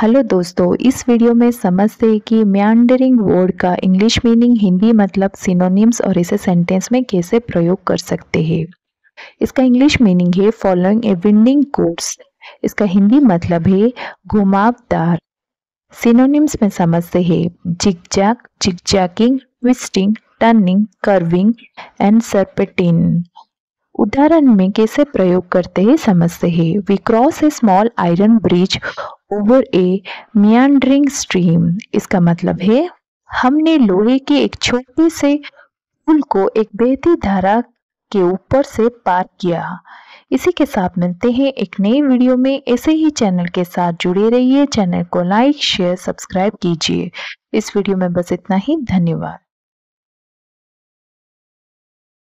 Hello दोस्तों, इस video में समझते हैं कि म्यांडरिंग वर्ड का इंग्लिश मीनिंग हिंदी मतलब सिनोनिम्स और इसे सेंटेंस में कैसे प्रयोग कर सकते हैं। इसका इंग्लिश मीनिंग है फॉलोइंग ए विंडिंग कोर्स इसका हिंदी मतलब है घुमावदार। सिनोनिम्स में समझते हैं zigzag zigzagging twisting turning curving and serpentine उदाहरण में कैसे प्रयोग करते हैं समझते हैं। We cross a small iron bridge over a meandering stream इसका मतलब है, हमने लोहे के एक छोटे से पुल को एक बहती धारा के ऊपर से पार किया। इसी के साथ मिलते हैं एक नई वीडियो में। ऐसे ही चैनल के साथ जुड़े रहिए। चैनल को लाइक शेयर सब्सक्राइब कीजिए। इस वीडियो में बस इतना ही। धन्यवाद।